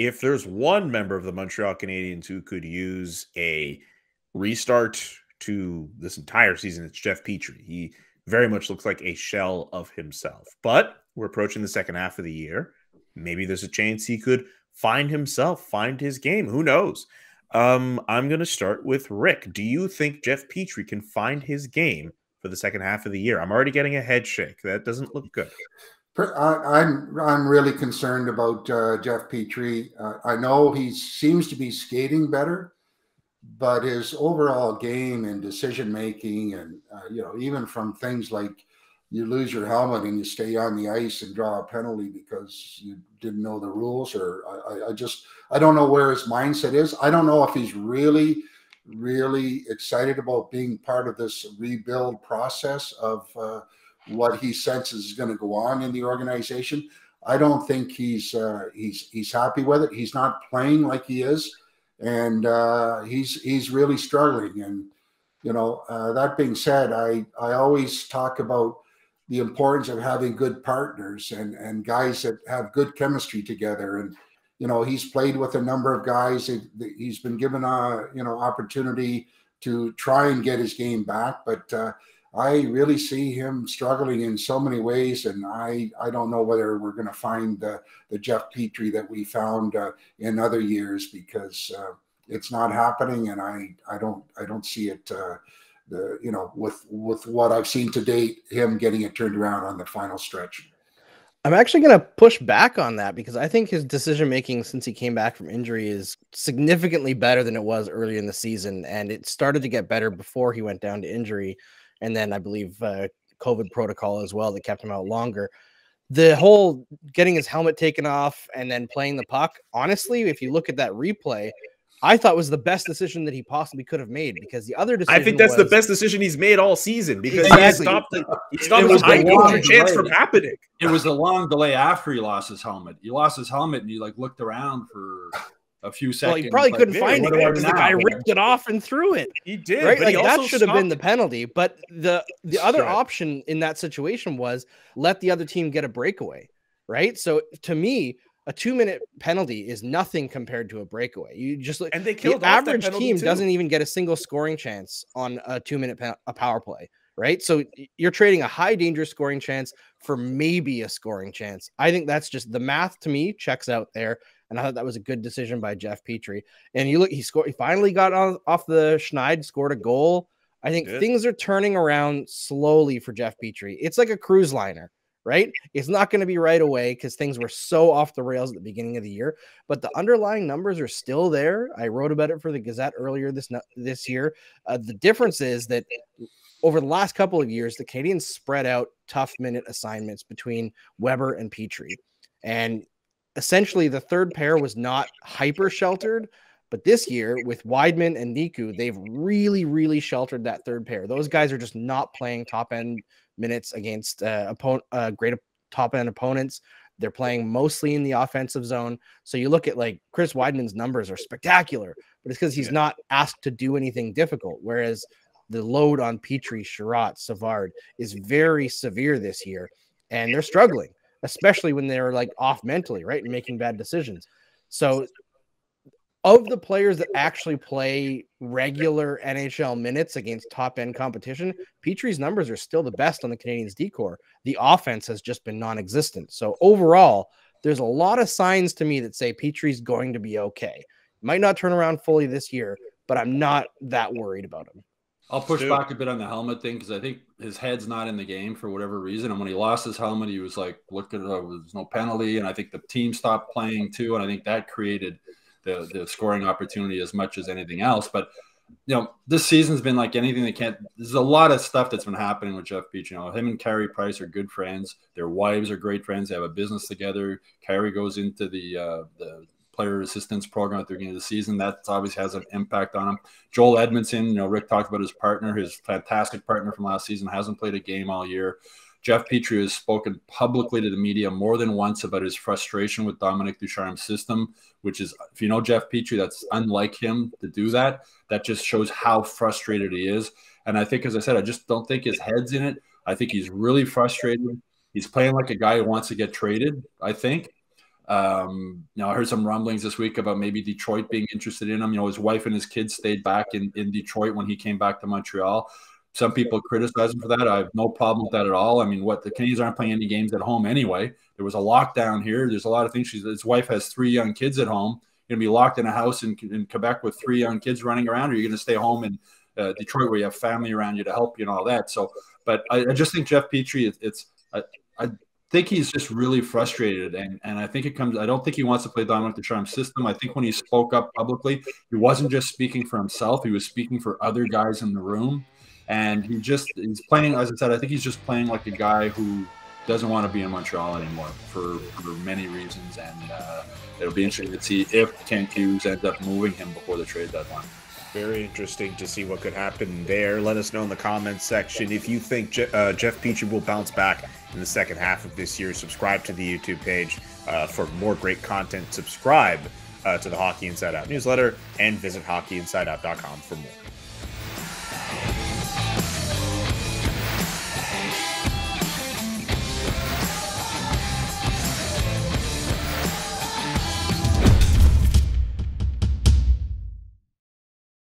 if there's one member of the Montreal Canadiens who could use a restart to this entire season, it's Jeff Petry. He very much looks like a shell of himself. But we're approaching the second half of the year. Maybe there's a chance he could find himself, find his game. Who knows? Um, I'm going to start with Rick. Do you think Jeff Petry can find his game for the second half of the year? I'm already getting a head shake. That doesn't look good. I, am I'm, I'm really concerned about uh, Jeff Petry. Uh, I know he seems to be skating better, but his overall game and decision making, and uh, you know, even from things like you lose your helmet and you stay on the ice and draw a penalty because you didn't know the rules, or I, I just I don't know where his mindset is. I don't know if he's really really excited about being part of this rebuild process of uh, what he senses is going to go on in the organization. I don't think he's uh, he's he's happy with it. He's not playing like he is, and uh, he's he's really struggling. And you know, uh, that being said, I I always talk about the importance of having good partners and and guys that have good chemistry together. And you know, he's played with a number of guys. He's been given a you know opportunity to try and get his game back, but uh, I really see him struggling in so many ways, and I I don't know whether we're going to find the the Jeff Petry that we found uh, in other years because uh, it's not happening, and I I don't I don't see it. Uh, the you know with with what I've seen to date, him getting it turned around on the final stretch. I'm actually going to push back on that because I think his decision making since he came back from injury is significantly better than it was earlier in the season, and it started to get better before he went down to injury and then I believe uh, COVID protocol as well that kept him out longer. The whole getting his helmet taken off and then playing the puck, honestly, if you look at that replay, I thought was the best decision that he possibly could have made because the other decision I think that's was, the best decision he's made all season because exactly. he stopped the, he stopped the high danger chance from happening. It was a long delay after he lost his helmet. He lost his helmet and he like looked around for a few seconds. Well, he probably couldn't find it because the guy ripped it off and threw it. He did, right? Like that should have been the penalty. But the the other option in that situation was let the other team get a breakaway, right? So to me, a two minute penalty is nothing compared to a breakaway. You just and they killed the average team too. doesn't even get a single scoring chance on a two minute pe- a power play, right? So you're trading a high danger scoring chance for maybe a scoring chance. I think that's just the math to me checks out there. And I thought that was a good decision by Jeff Petry. And you look, he scored, he finally got on, off the Schneid, scored a goal. I think things are turning around slowly for Jeff Petry. It's like a cruise liner, right? It's not going to be right away because things were so off the rails at the beginning of the year, but the underlying numbers are still there. I wrote about it for the Gazette earlier this this year. Uh, the difference is that over the last couple of years, the Canadiens spread out tough minute assignments between Weber and Petry. And essentially the third pair was not hyper sheltered, but this year with Wideman and Niku, they've really, really sheltered that third pair. Those guys are just not playing top end minutes against uh, opponent, uh, great top end opponents. They're playing mostly in the offensive zone. So you look at like Chris Wideman's numbers are spectacular, but it's because he's not asked to do anything difficult. Whereas the load on Petry, Chiarot, Savard is very severe this year, and they're struggling especially when they're like off mentally, right? And making bad decisions. So, of the players that actually play regular NHL minutes against top end competition, Petry's numbers are still the best on the Canadiens decor. The offense has just been non existent. So, overall, there's a lot of signs to me that say Petry's going to be okay. Might not turn around fully this year, but I'm not that worried about him. I'll push Dude. back a bit on the helmet thing because I think his head's not in the game for whatever reason. And when he lost his helmet, he was like, "Look at it, there's no penalty," and I think the team stopped playing too, and I think that created the the scoring opportunity as much as anything else. But you know, this season's been like anything that can't. There's a lot of stuff that's been happening with Jeff Beach. You know, him and Carey Price are good friends. Their wives are great friends. They have a business together. Carey goes into the uh, the player assistance program at the beginning of the season. That obviously has an impact on him. Joel Edmundson, you know, Rick talked about his partner, his fantastic partner from last season, hasn't played a game all year. Jeff Petry has spoken publicly to the media more than once about his frustration with Dominic Ducharme's system, which is, if you know Jeff Petry, that's unlike him to do that. That just shows how frustrated he is. And I think, as I said, I just don't think his head's in it. I think he's really frustrated. He's playing like a guy who wants to get traded, I think. Um, you know, I heard some rumblings this week about maybe Detroit being interested in him. You know, his wife and his kids stayed back in, in Detroit when he came back to Montreal. Some people criticize him for that. I have no problem with that at all. I mean, what the Canadiens aren't playing any games at home anyway. There was a lockdown here. There's a lot of things. She's, his wife has three young kids at home. You're gonna be locked in a house in, in Quebec with three young kids running around, or you're gonna stay home in uh, Detroit where you have family around you to help you and all that. So, but I, I just think Jeff Petry, it, it's I, I think he's just really frustrated, and and I think it comes. I don't think he wants to play Dominic Ducharme's system. I think when he spoke up publicly, he wasn't just speaking for himself; he was speaking for other guys in the room, and he just he's playing. As I said, I think he's just playing like a guy who doesn't want to be in Montreal anymore for for many reasons, and uh, it'll be interesting to see if Kent Hughes ends up moving him before the trade deadline. Very interesting to see what could happen there. Let us know in the comments section if you think Je- uh, Jeff Petry will bounce back in the second half of this year. Subscribe to the YouTube page uh, for more great content. Subscribe uh, to the Hockey Inside Out newsletter and visit hockeyinsideout.com for more.